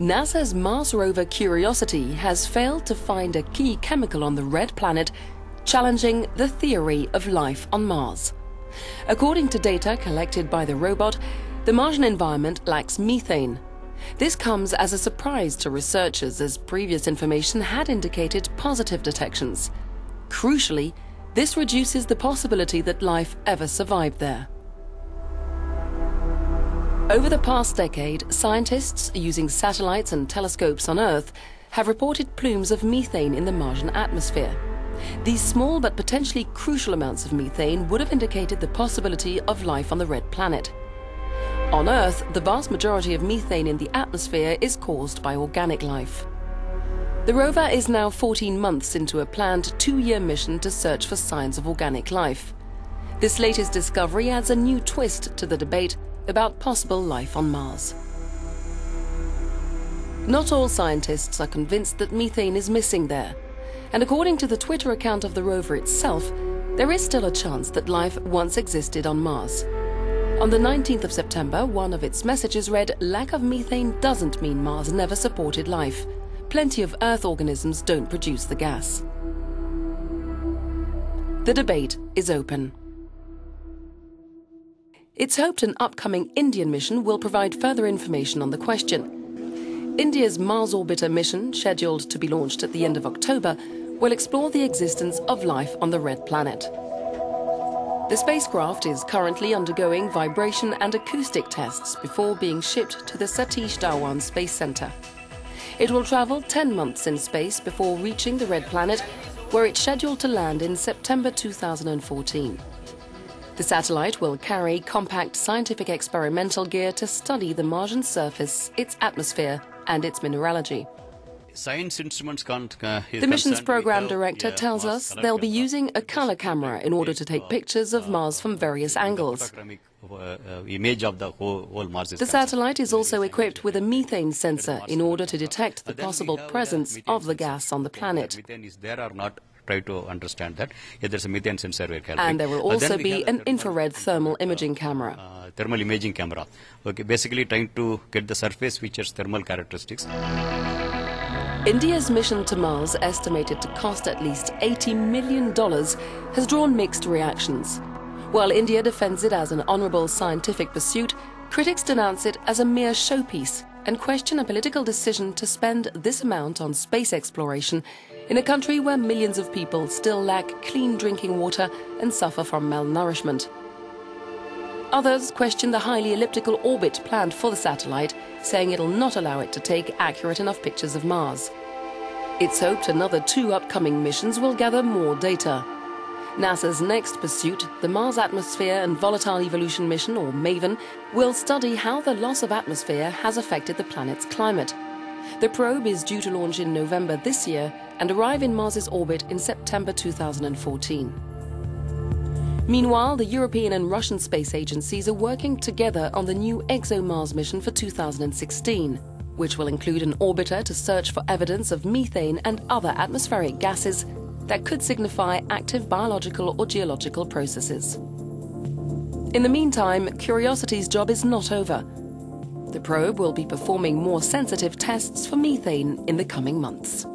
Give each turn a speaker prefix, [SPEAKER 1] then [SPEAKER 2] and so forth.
[SPEAKER 1] NASA's Mars rover Curiosity has failed to find a key chemical on the red planet, challenging the theory of life on Mars. According to data collected by the robot, the Martian environment lacks methane. This comes as a surprise to researchers as previous information had indicated positive detections. Crucially, this reduces the possibility that life ever survived there. Over the past decade, scientists using satellites and telescopes on Earth have reported plumes of methane in the Martian atmosphere. These small but potentially crucial amounts of methane would have indicated the possibility of life on the red planet. On Earth, the vast majority of methane in the atmosphere is caused by organic life. The rover is now 14 months into a planned two-year mission to search for signs of organic life. This latest discovery adds a new twist to the debate about possible life on Mars. Not all scientists are convinced that methane is missing there, and according to the Twitter account of the rover itself, there is still a chance that life once existed on Mars. On the 19th of September, one of its messages read, lack of methane doesn't mean Mars never supported life. Plenty of Earth organisms don't produce the gas. The debate is open. It's hoped an upcoming Indian mission will provide further information on the question. India's Mars Orbiter mission, scheduled to be launched at the end of October, will explore the existence of life on the red planet. The spacecraft is currently undergoing vibration and acoustic tests before being shipped to the Satish Dhawan Space Center. It will travel 10 months in space before reaching the red planet, where it's scheduled to land in September 2014. The satellite will carry compact scientific experimental gear to study the Martian surface, its atmosphere, and its mineralogy.
[SPEAKER 2] Science instruments can't. Uh,
[SPEAKER 1] the mission's program director tells us they'll be using a color camera in order to take pictures of Mars from various angles.
[SPEAKER 2] the whole, whole
[SPEAKER 1] the satellite is also equipped with a methane sensor in order to detect the possible presence of the gas on the planet.
[SPEAKER 2] Methane is there or not try to understand that. Yeah, there's a methane sensor we're.
[SPEAKER 1] And there will also be an infrared thermal imaging camera.
[SPEAKER 2] Uh, thermal imaging camera. Okay, basically trying to get the surface features thermal characteristics.
[SPEAKER 1] India's mission to Mars, estimated to cost at least $80 million, has drawn mixed reactions. While India defends it as an honourable scientific pursuit, critics denounce it as a mere showpiece and question a political decision to spend this amount on space exploration in a country where millions of people still lack clean drinking water and suffer from malnourishment. Others question the highly elliptical orbit planned for the satellite, saying it'll not allow it to take accurate enough pictures of Mars. It's hoped another two upcoming missions will gather more data. NASA's next pursuit, the Mars Atmosphere and Volatile Evolution Mission, or MAVEN, will study how the loss of atmosphere has affected the planet's climate. The probe is due to launch in November this year and arrive in Mars's orbit in September 2014. Meanwhile, the European and Russian space agencies are working together on the new ExoMars mission for 2016, which will include an orbiter to search for evidence of methane and other atmospheric gases that could signify active biological or geological processes. In the meantime, Curiosity's job is not over. The probe will be performing more sensitive tests for methane in the coming months.